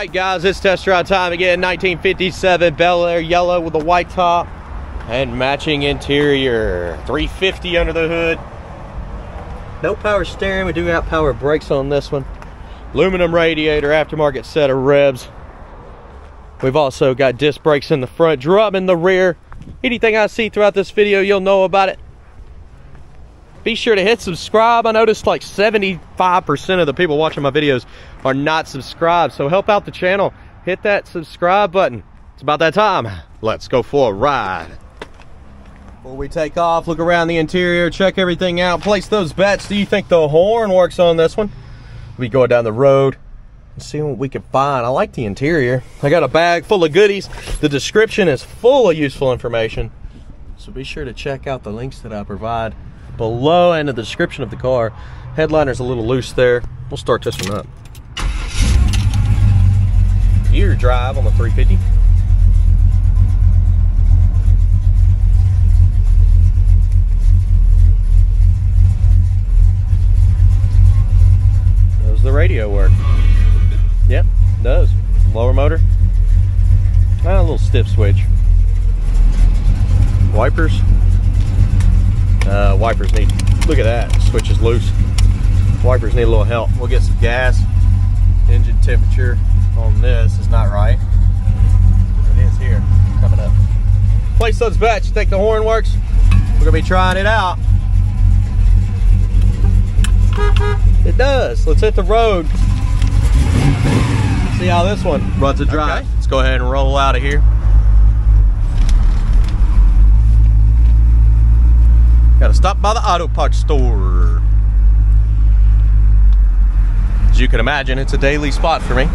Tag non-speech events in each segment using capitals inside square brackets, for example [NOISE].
right, guys, it's test drive time again. 1957 Bel Air yellow with a white top and matching interior. 350 under the hood. No power steering. We do have power brakes on this one. Aluminum radiator, aftermarket set of revs. We've also got disc brakes in the front, drum in the rear. Anything I see throughout this video, you'll know about it. Be sure to hit subscribe. I noticed like 75% of the people watching my videos are not subscribed. So help out the channel. Hit that subscribe button. It's about that time. Let's go for a ride. Before we take off, look around the interior, check everything out, place those bets. Do you think the horn works on this one? We go down the road and see what we can find. I like the interior. I got a bag full of goodies. The description is full of useful information. So be sure to check out the links that I provide below and in the description of the car. Headliner's a little loose there. We'll start this one up. Gear drive on the 350. Does the radio work? Yep, does. Blower motor. Ah, a little stiff switch. Wipers. Uh, wipers need, look at that, switch is loose. Wipers need a little help. We'll get some gas. Engine temperature on this is not right. It is here, coming up. Place those bets, you think the horn works? We're gonna be trying it out. It does, let's hit the road. See how this one runs a drive. Okay. Let's go ahead and roll out of here. Gotta stop by the auto parts store. As you can imagine, it's a daily spot for me. [LAUGHS]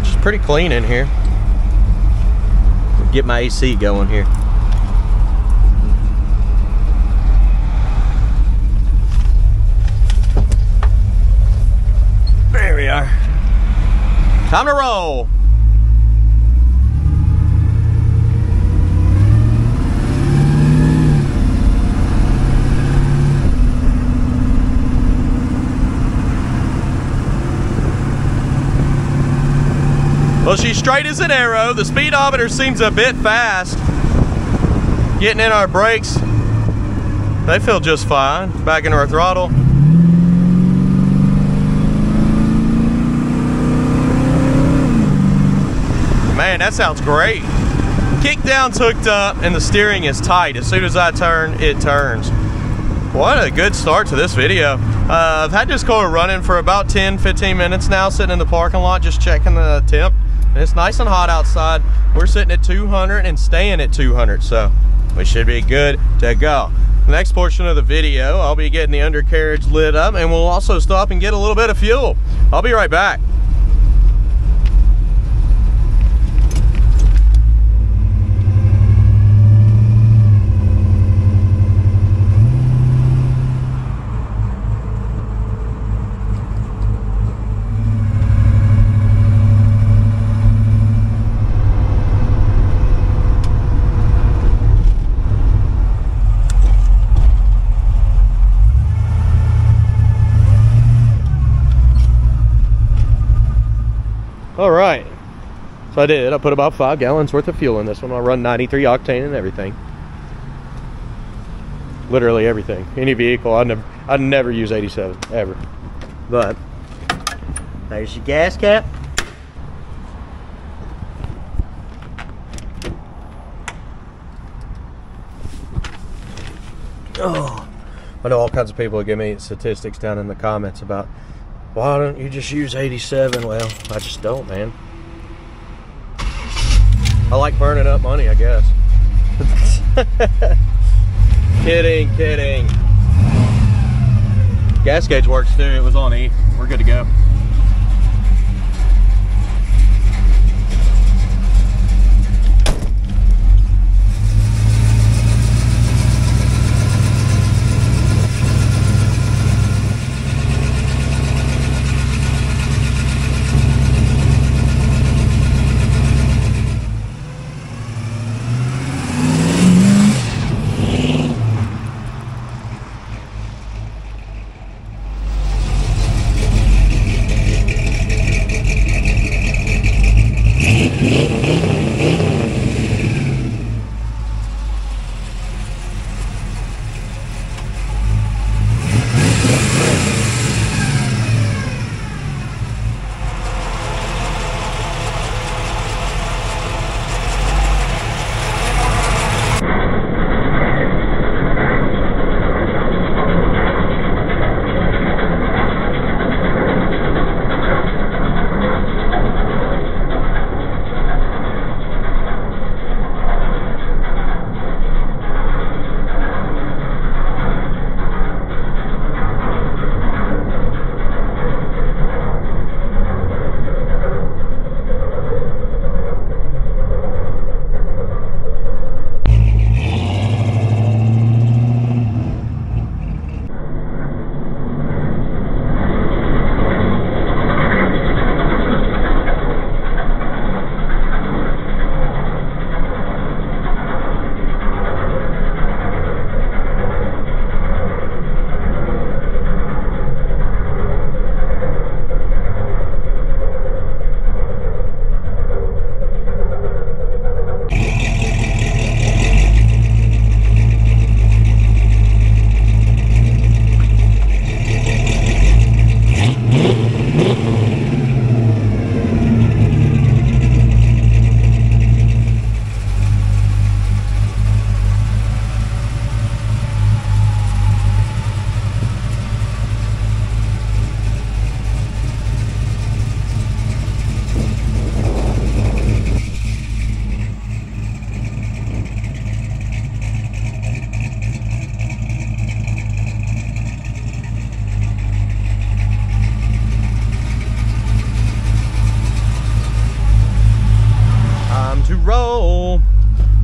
it's pretty clean in here. Get my AC going here. There we are. Time to roll. Well, she's straight as an arrow. The speedometer seems a bit fast. Getting in our brakes, they feel just fine. Back into our throttle. Man, that sounds great. Kick down's hooked up and the steering is tight. As soon as I turn, it turns. What a good start to this video. Uh, I've had this car running for about 10, 15 minutes now, sitting in the parking lot, just checking the temp. And it's nice and hot outside. We're sitting at 200 and staying at 200, so we should be good to go. The next portion of the video, I'll be getting the undercarriage lit up and we'll also stop and get a little bit of fuel. I'll be right back. All right. So I did. I put about five gallons worth of fuel in this one. I run 93 octane and everything. Literally everything. Any vehicle. I never I never use 87 ever. But there's your gas cap. Oh, I know all kinds of people give me statistics down in the comments about why don't you just use 87? Well, I just don't, man. I like burning up money, I guess. [LAUGHS] kidding, kidding. Gas gauge works too. It was on E. We're good to go.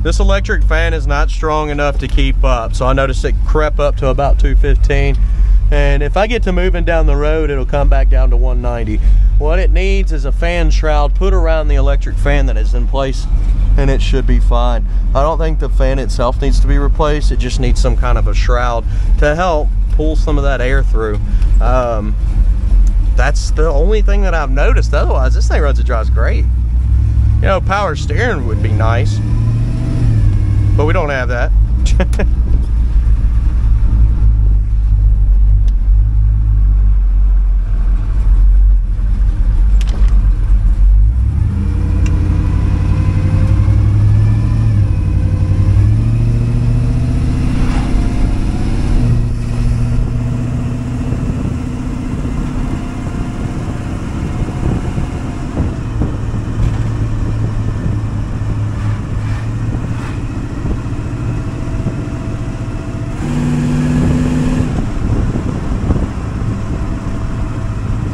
This electric fan is not strong enough to keep up. So I noticed it crept up to about 215. And if I get to moving down the road, it'll come back down to 190. What it needs is a fan shroud put around the electric fan that is in place and it should be fine. I don't think the fan itself needs to be replaced. It just needs some kind of a shroud to help pull some of that air through. Um, that's the only thing that I've noticed. Otherwise, this thing runs and drives great. You know, power steering would be nice but we don't have that. [LAUGHS]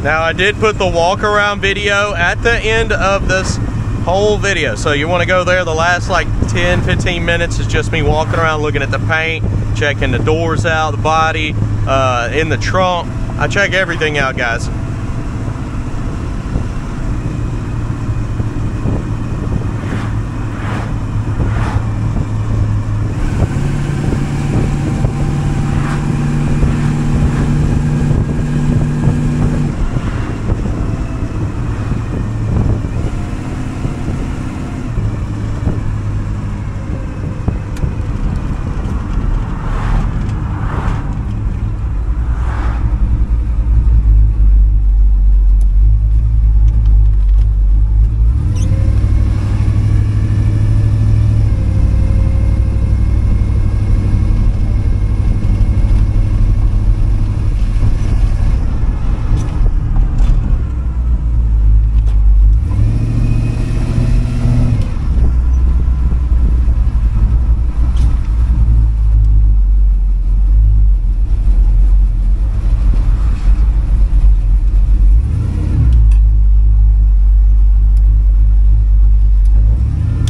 Now I did put the walk around video at the end of this whole video. So you wanna go there, the last like 10, 15 minutes is just me walking around looking at the paint, checking the doors out, the body, uh, in the trunk. I check everything out, guys.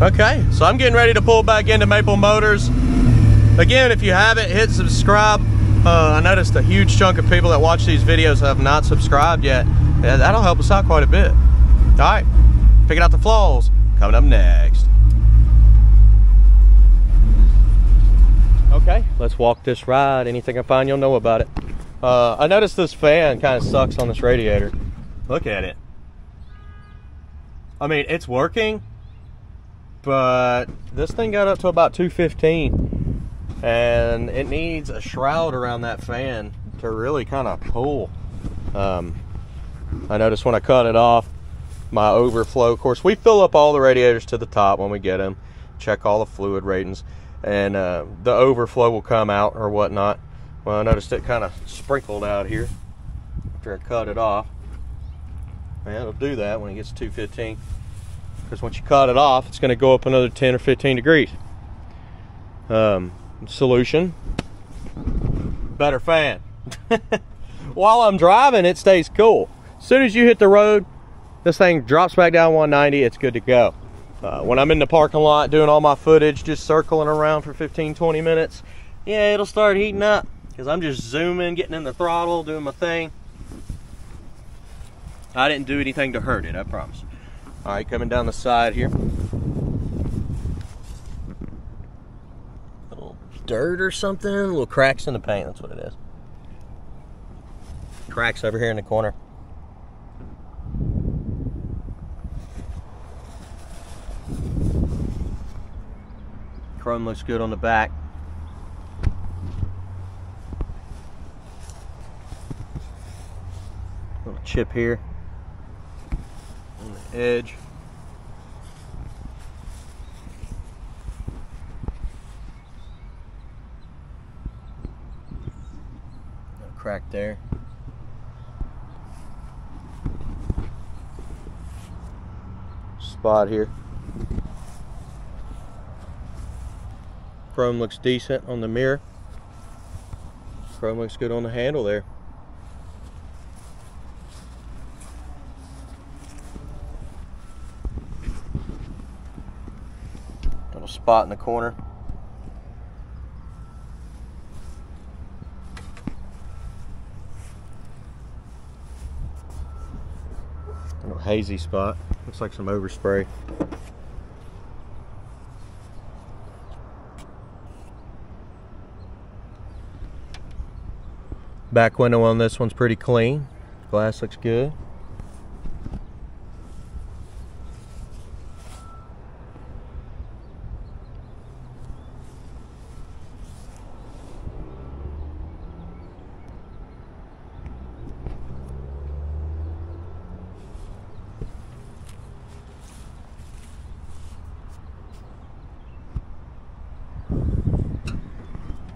Okay, so I'm getting ready to pull back into Maple Motors. Again, if you haven't, hit subscribe. Uh, I noticed a huge chunk of people that watch these videos have not subscribed yet. That'll help us out quite a bit. All right, picking out the flaws, coming up next. Okay, let's walk this ride. Anything I find, you'll know about it. Uh, I noticed this fan kind of sucks on this radiator. Look at it. I mean, it's working, but this thing got up to about 215 and it needs a shroud around that fan to really kind of pull. Um, I noticed when I cut it off my overflow of course we fill up all the radiators to the top when we get them check all the fluid ratings and uh, the overflow will come out or whatnot. Well I noticed it kind of sprinkled out here after I cut it off. And it'll do that when it gets 215 because once you cut it off, it's going to go up another 10 or 15 degrees. Um, solution, better fan. [LAUGHS] While I'm driving, it stays cool. As soon as you hit the road, this thing drops back down 190, it's good to go. Uh, when I'm in the parking lot doing all my footage, just circling around for 15, 20 minutes, yeah, it'll start heating up because I'm just zooming, getting in the throttle, doing my thing. I didn't do anything to hurt it, I promise. All right, coming down the side here. Little dirt or something, little cracks in the paint, that's what it is. Cracks over here in the corner. Chrome looks good on the back. Little chip here edge. crack there. Spot here. Chrome looks decent on the mirror. Chrome looks good on the handle there. Spot in the corner. A Little hazy spot. Looks like some overspray. Back window on this one's pretty clean. Glass looks good.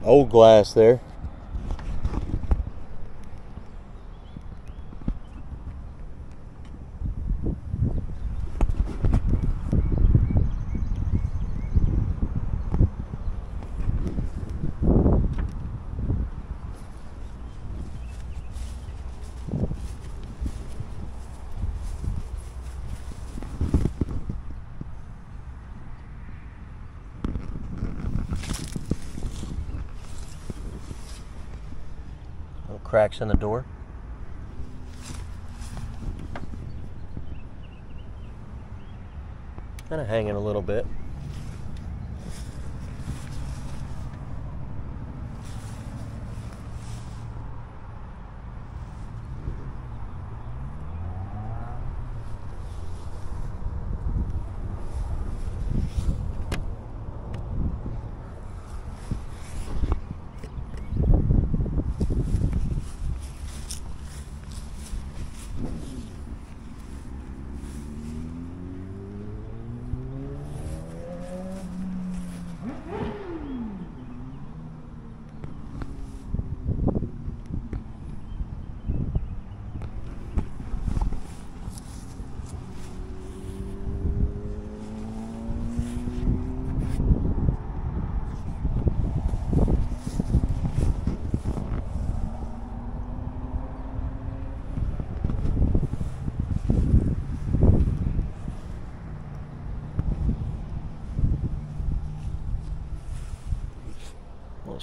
Old glass there. Cracks in the door. Kind of hanging a little bit.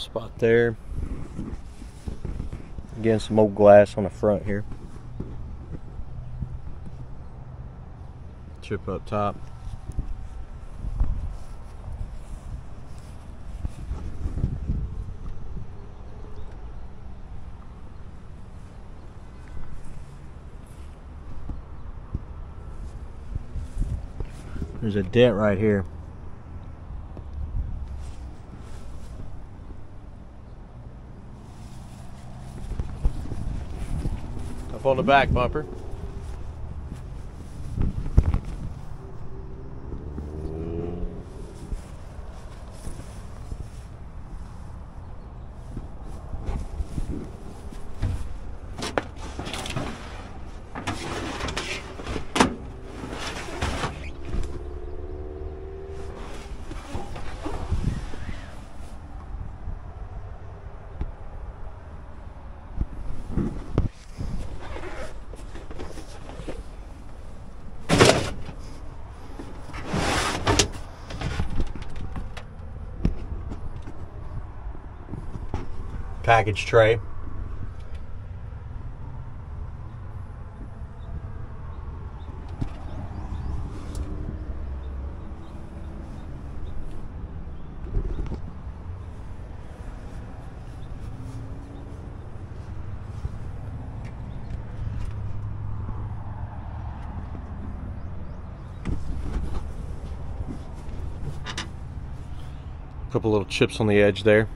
Spot there. Again, some old glass on the front here. Chip up top. There's a dent right here. On the back bumper. Package tray. Couple little chips on the edge there.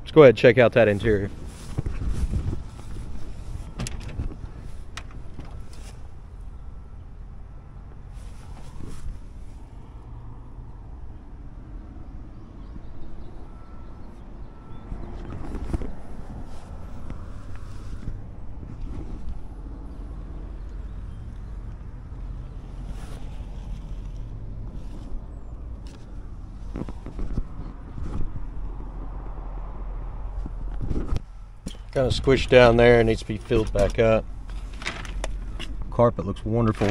Let's go ahead and check out that interior. Kind of squished down there and needs to be filled back up. Carpet looks wonderful.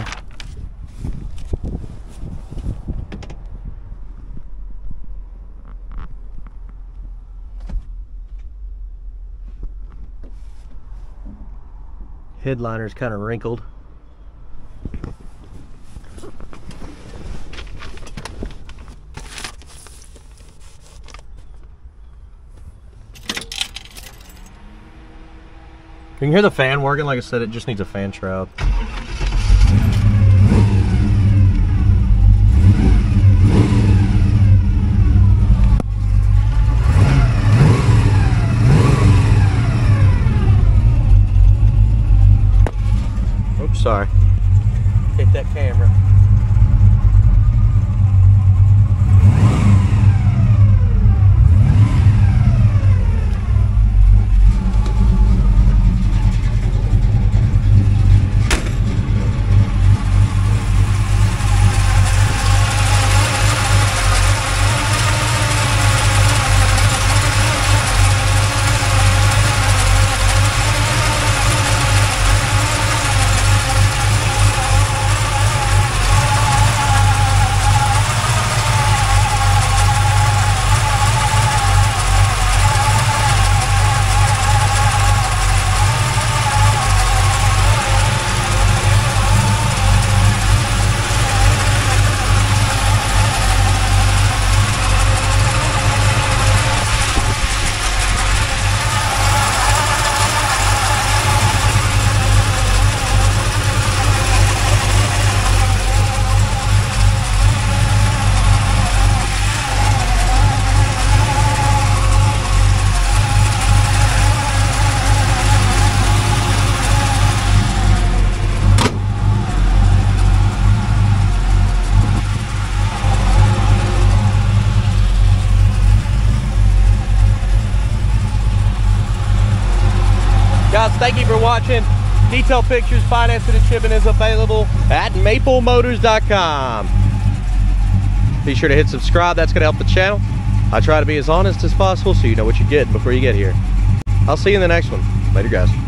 Headliner's kind of wrinkled. You can hear the fan working. Like I said, it just needs a fan shroud. Oops, sorry. Thank you for watching. Detailed pictures, financing, and shipping is available at maplemotors.com. Be sure to hit subscribe. That's going to help the channel. I try to be as honest as possible so you know what you're getting before you get here. I'll see you in the next one. Later, guys.